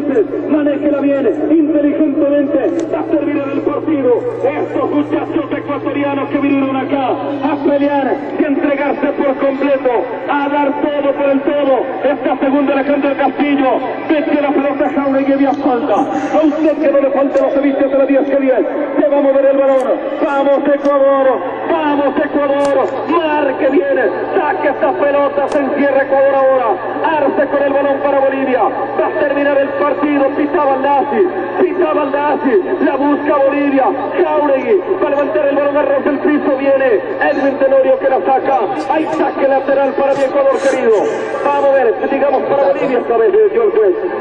Ulises, manéjela bien, inteligentemente, a en el partido. Estos muchachos ecuatorianos que vinieron acá a pelear y entregarse por completo, a dar todo por el todo. Esta segunda Alejandro del Castillo, que la pelota Jauregui había falta. A usted que no le falta los servicios de la 10 que 10. Se va a mover el balón. Vamos Ecuador, vamos Ecuador. Mar que viene, saque esta pelota, se encierra Ecuador ahora. Arce con el balón para Bolivia. Va a terminar el partido, pitaba Nazi, pitaba Nazi, la busca Bolivia. Jauregui va a levantar el balón, arroz el piso, viene Edwin Tenorio que la saca. Hay saque lateral para mi Ecuador querido. Vamos a ver, digamos para Bolivia esta vez.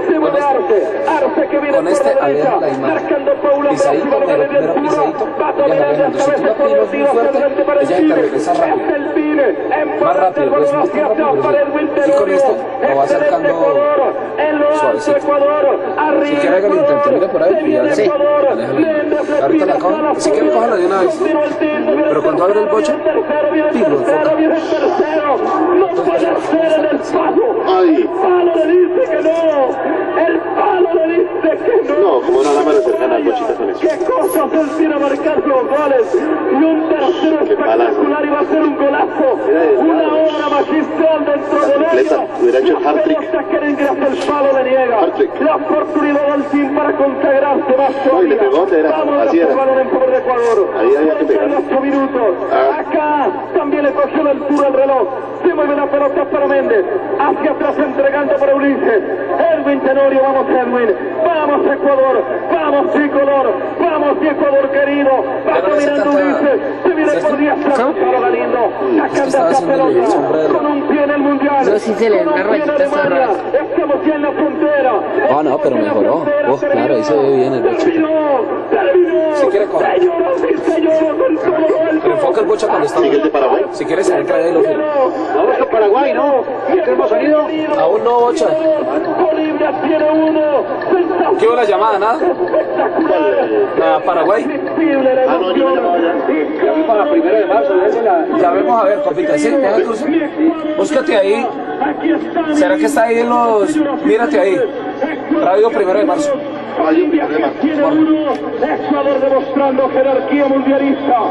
Se mueve Arce, Arce que viene por este, la a derecha, marcando Paula Pisadito, pero primero pisadito, va dominando viendo. esta vez hacia adelante para el. Es el Pibe, rápido, pues, más hacia rápido, atrás pues, para Edwin sí, con esto lo va acercando lo suavecito. Si quiere que lo intente, Ecuador, mire por ahí y ya sí. Déjalo. Ahorita la cojo. a Si quiere, cójala de una vez. el Pero el cuando abre el el el tiro, tercero, enfoca. viene el tercero, no puede ser en el palo, Ay. el no, como no, la mano cercana al bochita eso. Qué cosa sentir a marcar los goles y un tercero espectacular y va a ser un golazo, una obra magistral dentro de completa, hubiera hecho pelota que le ingresa el palo le niega la oportunidad al fin para consagrarse más No, y le pegó, era, así era. Ahí había que pegar. 48 minutos. Ah. Acá también le cogió la altura el reloj. Mueve la pelota para Méndez. Hacia atrás entregando para Ulises. Edwin Tenorio, vamos Edwin. Vamos Ecuador. Vamos tricolor. Vamos Ecuador querido. Va no saca- Ulises. Se viene ¿Sabes por? Díaz Acá. Pablo Galindo. Sacando esta pelota. Con un pie en el mundial. Eso sí se le Con un pie en Alemania. Estamos ya en la frontera. Ah, no, pero mejoró. Oh, claro, ahí se ve bien el. Terminó. Terminó. Si quiere, coja. El bocho cuando está Sigue el de Paraguay. Si quieres, lo. Vamos con Paraguay, ¿no? ¿Qué hemos salido? Aún no, bocha. Bolivia tiene uno. ¿Qué hubo la llamada, nada? Espectacular. ¿A Paraguay? Ah, no, yo ya. Para de marzo, vemos a ver, compita. Sí, deja cruce. Búscate ahí. ¿Será que está ahí en los.? Mírate ahí. Radio primero de marzo. Tiene uno. Ecuador demostrando jerarquía mundialista,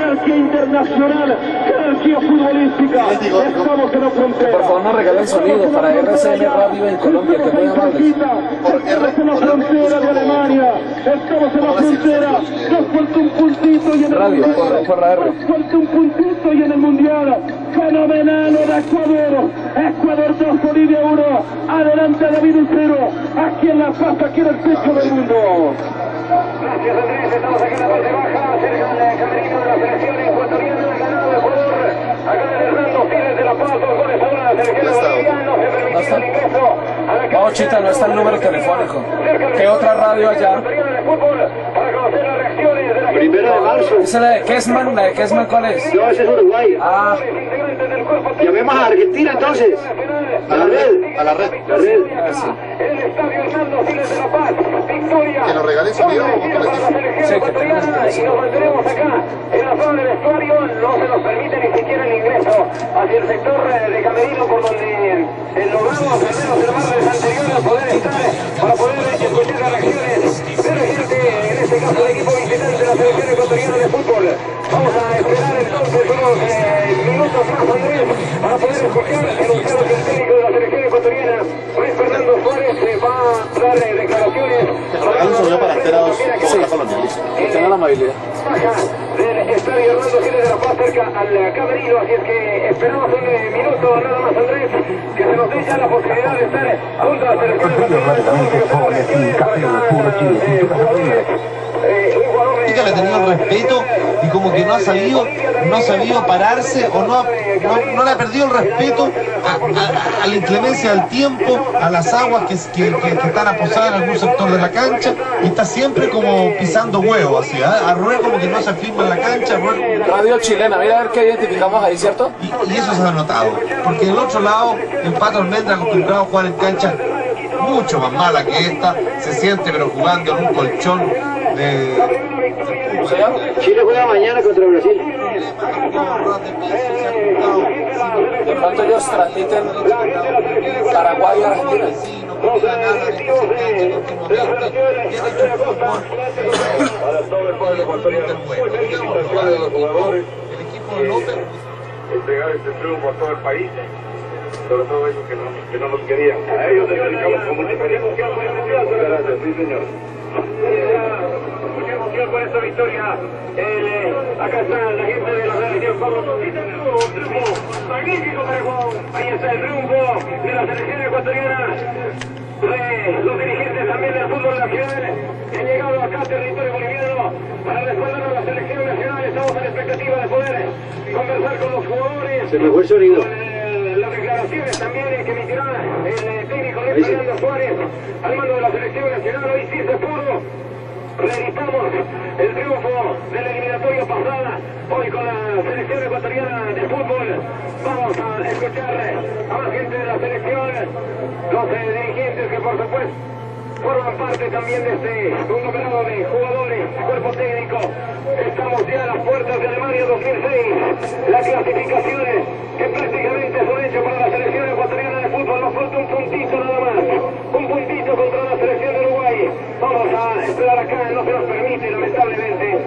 jerarquía internacional, jerarquía futbolística. Estamos en la frontera. Por favor, nos regalen sonido para RCN Radio en Colombia, que muy amables. Estamos en la frontera de Alemania. Estamos en la frontera. Nos falta un puntito y en el Radio, mundial. por- la R. Nos falta un puntito y en el mundial. Fenomenal de Ecuador. Ecuador 2, Bolivia 1. Adelante David Lucero. Aquí en La Paz, aquí en el pecho del mundo. Gracias Andrés, estamos aquí en la parte baja, cerca del camerino selección ecuatoriana, ha ganado Ecuador, acá Hernando Siles de La Paz, dos goles ahora la selección boliviana, no se permitió el ingreso a la No, Chita, no está el número telefónico. ¿Qué otra radio allá? Primera de marzo. ¿Esa es la de Kessman? ¿La de Kessman cuál es? No, ese es Uruguay. Ah, Llamemos a Argentina entonces. A la red. A la red. La red. el estadio Hernando Siles de La Paz. Que nos regalen Doble como la les selección Sí, y nos mantenemos acá. en la zona del vestuario, no se nos permite ni siquiera el ingreso hacia el sector eh, de Camerino por donde eh, logramos al menos el martes anterior poder estar baja del estadio Hernando Siles de la Paz cerca al camerino, así es que esperamos un eh, minuto nada más Andrés, que se nos dé ya la posibilidad de estar junto a la selección Chica le ha tenido el respeto y como que no ha sabido, no ha sabido pararse o no, ha- no, no le ha perdido el respeto a, a- a la inclemencia del tiempo, a las aguas que, que- que- que están aposadas en algún sector de la cancha y está siempre como pisando huevos así, ¿ah? a Rueda como que no se afirma en la cancha, Radio chilena, mira a ver qué identificamos ahí, ¿cierto? y, y eso se ha notado, porque del otro lado el Pato Almendra acostumbrado a jugar en canchas mucho más mala que esta, se siente pero jugando en un colchón de... ¿Cómo se llama? Chile juega mañana contra Brasil. De pronto ellos transmiten Paraguay y Argentina. De López entregar este triunfo a todo el país, sobre todo ellos que no, que no nos querían. A ellos les dedicamos con mucho cariño. Muchas gracias, sí señor. Mucha emoción por esta victoria. El, eh, acá está la gente de la selección. Vamos, un triunfo magnífico para Juan. Ahí está el triunfo de la selección ecuatoriana. De los dirigentes también del fútbol nacional han llegado acá a territorio boliviano para respaldar a la selección nacional. Estamos en expectativa de poder conversar con los jugadores. Se me fue el sonido. Con, eh, las declaraciones también que emitirá el eh, técnico Luis Fernando Suárez al mando de la selección nacional. Hoy sí se pudo. Reeditamos el triunfo de la eliminatoria pasada. Hoy con la selección ecuatoriana de fútbol. Vamos a escuchar a más gente de la selección, los dirigentes que por supuesto forman parte también de este conglomerado de jugadores, cuerpo técnico. Estamos ya a las puertas de Alemania 2006. Las clasificaciones que prácticamente es un hecho para la selección ecuatoriana de fútbol. Nos falta un puntito nada más. Un puntito contra la selección de Uruguay. Vamos a esperar acá. No se nos permite, lamentablemente.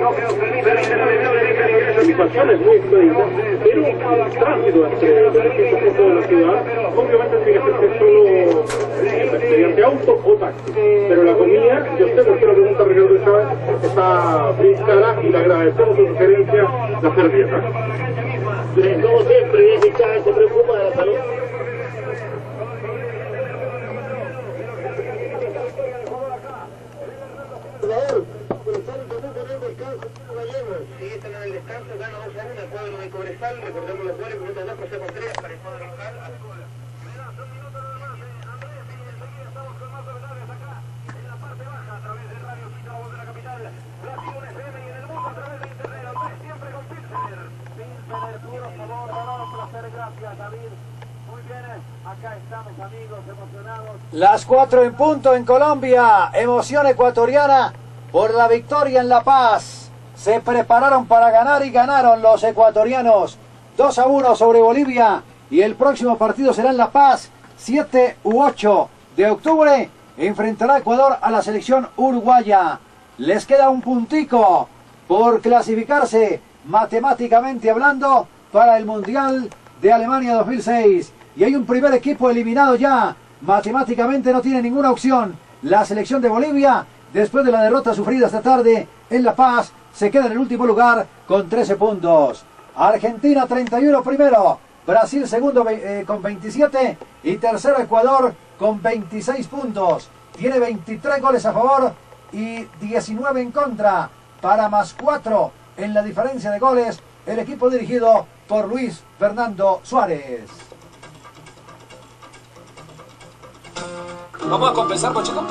No se nos permite, lamentablemente. La situación es muy expedita, pero el tránsito entre distintos puntos de la ciudad obviamente tiene que hacerse solo mediante auto o taxi. Pero la comida, yo sé por qué la pregunta Ricardo Chávez está bien cara y le agradecemos su sugerencia de hacer dieta. Como siempre, Chávez se preocupa de la salud. Si están en el descanso, gana 2 a 1 el cuadro de Cobresal. Recordemos los goles, minuto 2, José Contreras para el cuadro local. Las cuatro en punto en Colombia. Emoción ecuatoriana por la victoria en La Paz. Se prepararon para ganar y ganaron los ecuatorianos. 2 a 1 sobre Bolivia. Y el próximo partido será en La Paz. 7 u 8 de octubre. Enfrentará Ecuador a la selección uruguaya. Les queda un puntico por clasificarse matemáticamente hablando para el Mundial de Alemania 2006. Y hay un primer equipo eliminado ya. Matemáticamente no tiene ninguna opción. La selección de Bolivia, después de la derrota sufrida esta tarde en La Paz, se queda en el último lugar con 13 puntos. Argentina 31 primero. Brasil segundo eh, con 27 y tercero Ecuador con 26 puntos. Tiene 23 goles a favor y 19 en contra. Para más 4 en la diferencia de goles el equipo dirigido por Luis Fernando Suárez. Vamos a compensar, Pochito.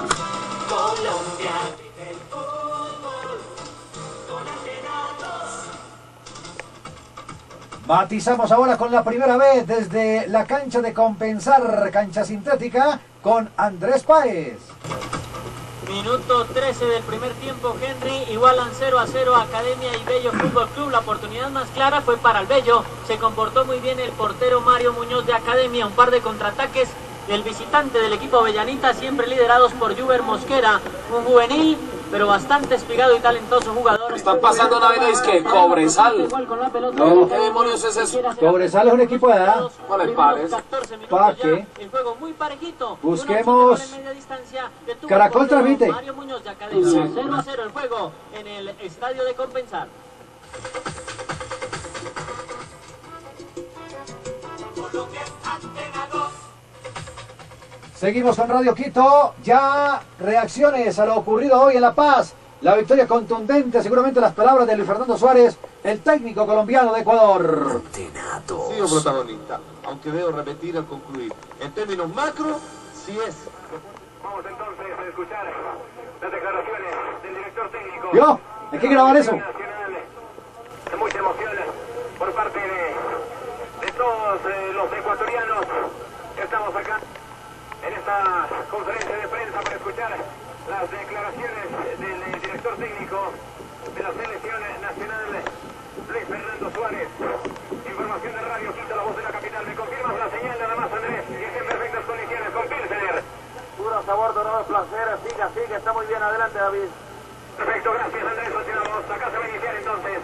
Matizamos ahora con la primera vez desde la cancha de compensar, cancha sintética, con Andrés Páez. Minuto 13 del primer tiempo, Henry igualan 0 a 0 Academia y Bello Fútbol Club. La oportunidad más clara fue para el Bello. Se comportó muy bien el portero Mario Muñoz de Academia. Un par de contraataques del visitante del equipo Avellanita, siempre liderados por Juber Mosquera, un juvenil, pero bastante espigado y talentoso jugador. Están pasando una es que Cobresal. Igual con la pelota. No. ¿Qué demonios es eso? Cobresal es un equipo de edad. Con el Primeros Pares. 14 minutos ¿Pa' ya, qué? El juego muy parejito. Busquemos. Caracol transmite. Mario Muñoz de Academia. 0 a 0 el juego en el estadio de Compensar. Seguimos con Radio Quito. Ya reacciones a lo ocurrido hoy en La Paz. La victoria contundente, seguramente las palabras de Luis Fernando Suárez, el técnico colombiano de Ecuador. sido protagonista, aunque veo repetir al concluir. En términos macro, sí es. Vamos entonces a escuchar las declaraciones del director técnico. ¿Vio? Hay que grabar eso. Mucha emoción por parte de, de todos eh, los ecuatorianos. Estamos acá en esta conferencia de prensa para escuchar las declaraciones del eh, director técnico de la selección nacional, Luis Fernando Suárez. Información de Radio Quito, la voz de la capital. ¿Me confirmas la señal nada más, Andrés? Y está en perfectas condiciones con Pilsener. sabor dorado placer. Siga, siga, está muy bien. Adelante, David. Perfecto, gracias Andrés. Continuamos. Acá se va a iniciar entonces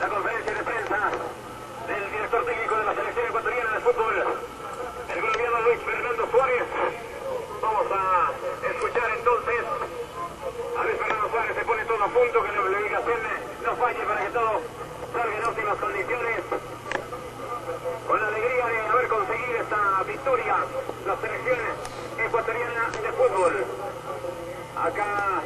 la conferencia de prensa del director técnico de la selección ecuatoriana de fútbol, el colombiano Luis Fernando Suárez. Vamos a escuchar entonces a Luis Fernando Suárez. Se pone todo a punto, que la obligación no falle para que todo salga en óptimas condiciones. Con la alegría de haber conseguido esta victoria, la selección ecuatoriana de fútbol. Acá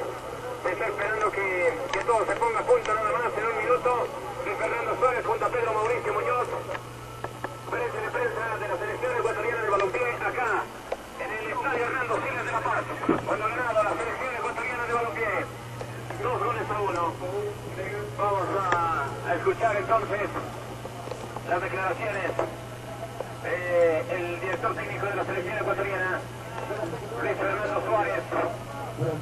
se está esperando que, que todo se ponga a punto nada más en un minuto. Luis Fernando Suárez junto a Pedro Mauricio Muñoz. Prensa de prensa de la selección ecuatoriana de balompié acá en el estadio Hernando Paz. Cuando la selección ecuatoriana de balompié. Dos goles a uno. Vamos a, escuchar entonces las declaraciones del director técnico de la selección ecuatoriana, Luis Fernando Suárez.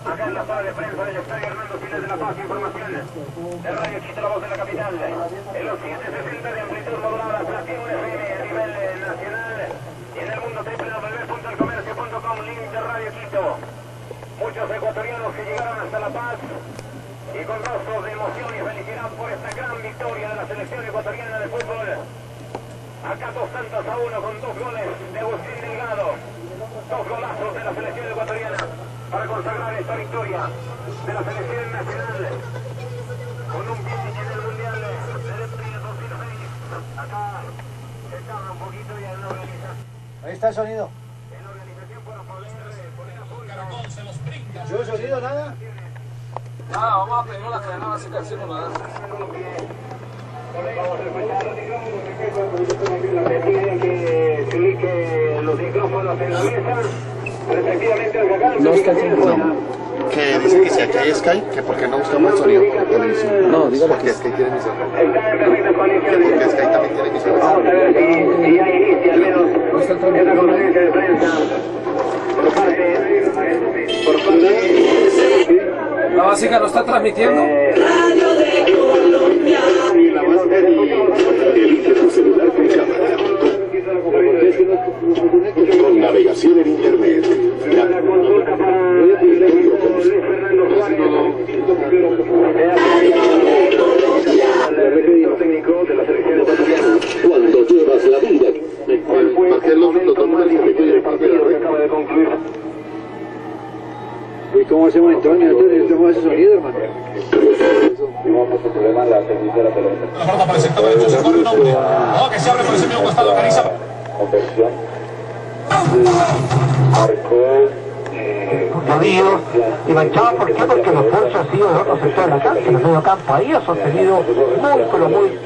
Acá en la sala de prensa del estadio Hernando Siles de La Paz, información de Radio Quito, la voz de la capital. En los 760 de amplitud modulada, FM a nivel nacional y en el mundo www.elcomercio.com, link de Radio Quito. Muchos ecuatorianos que llegaron hasta La Paz y con rostros de emoción y felicidad por esta gran victoria de la selección ecuatoriana de fútbol. Acá dos tantos a uno con dos goles de Agustín Delgado. Dos golazos de la selección ecuatoriana para consagrar esta victoria de la selección nacional. Con un pie en el Mundial del Prix 2006. Acá tarda un poquito y en la organización. Ahí está el sonido. En la organización para poder poner a punto. ¿Yo he sonido nada? Ah, vamos a pedir la cadena básica del celular. Me piden que explique los micrófonos en la mesa. Respectivamente al. No. Que dice que si aquí hay Sky, que porque no buscamos el sonido por televisión. No, dígalo Porque Sky tiene Que porque condiciones. Sky también tiene emisora. Vamos a ver si, si ya inicia al menos esta conferencia de prensa La básica lo está transmitiendo. ¿Y cómo hacemos entonces? Hacemos ese sonido, hermano. La pelota para el sector derecho, se corre un hombre. Oh, que se abre por ese mismo costado, Cariza. Davío y manchado, ¿por qué? Porque los esfuerzos han sido de otro sector de la cancha, en el medio campo. Ahí ha sostenido muy, pero muy